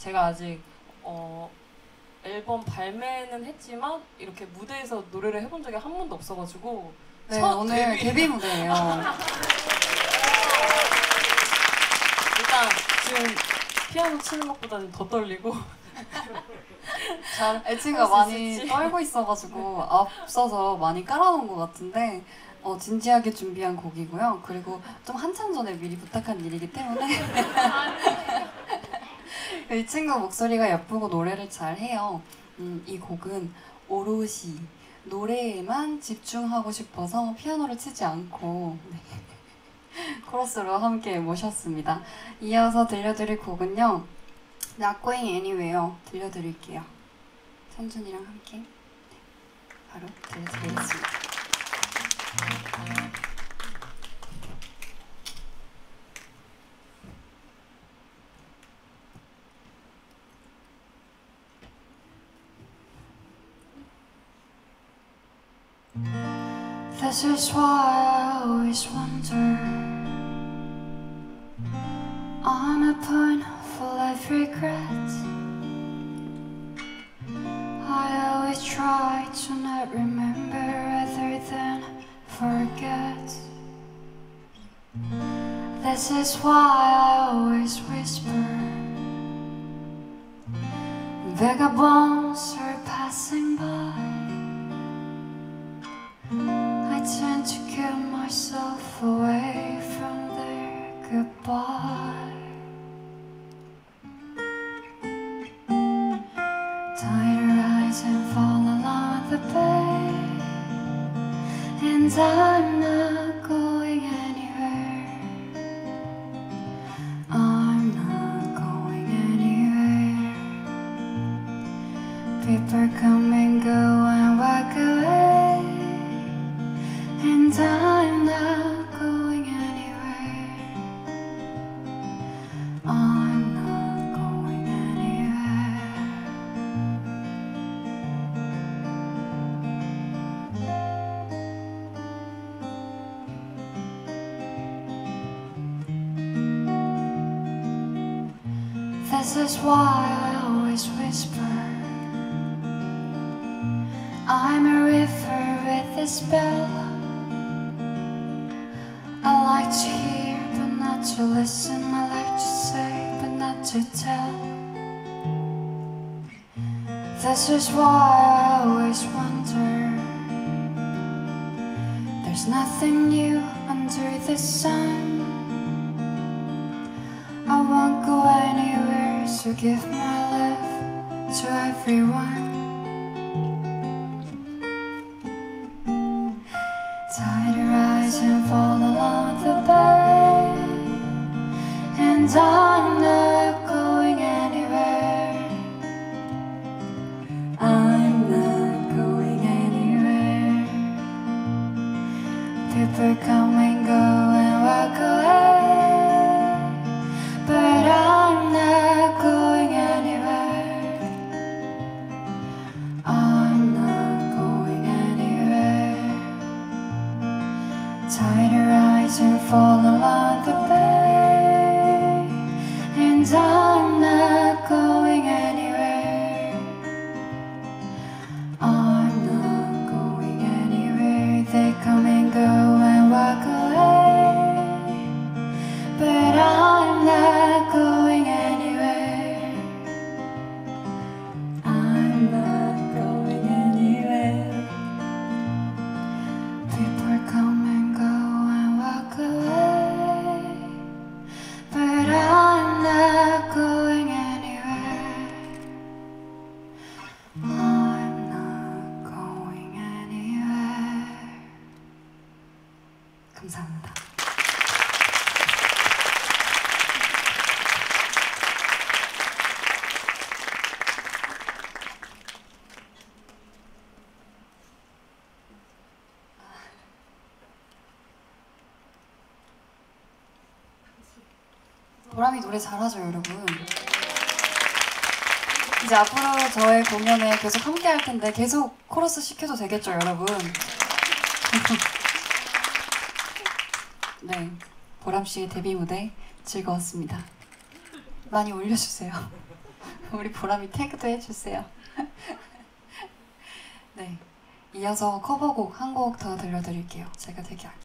제가 아직 어, 앨범 발매는 했지만 이렇게 무대에서 노래를 해본 적이 한 번도 없어가지고 네, 첫 오늘 데뷔. 데뷔 무대예요. 일단 지금 피아노 치는 것보다는 더 떨리고 잘 애칭가 많이 있을지. 떨고 있어가지고 앞서서 많이 깔아놓은 것 같은데 어, 진지하게 준비한 곡이고요. 그리고 좀 한참 전에 미리 부탁한 일이기 때문에 이 친구 목소리가 예쁘고 노래를 잘해요. 음, 이 곡은 오롯이 노래에만 집중하고 싶어서 피아노를 치지 않고 네. 코러스로 함께 모셨습니다. 이어서 들려드릴 곡은요. Not Going Anywhere 들려드릴게요. 선준이랑 함께 네, 바로 들려드리겠습니다. This is why I always wonder. On a point full of regret I always try to not remember rather than forget. This is why I always whisper. Vagabonds are passing by 在 This is why I always whisper. I'm a river with a spell. I like to hear but not to listen. I like to say but not to tell. This is why I always wonder. There's nothing new under the sun. Give my love to everyone. Tide rise and fall along the bay, and I'm not going anywhere. I'm not going anywhere. People come and go follow 감사합니다. 보람이 노래 잘하죠, 여러분. 이제 앞으로 저의 공연에 계속 함께 할 텐데 계속 코러스 시켜도 되겠죠, 여러분? 네, 보람 씨의 데뷔 무대 즐거웠습니다. 많이 올려주세요. 우리 보람이 태그도 해주세요. 네. 이어서 커버곡 한 곡 더 들려드릴게요. 제가 되게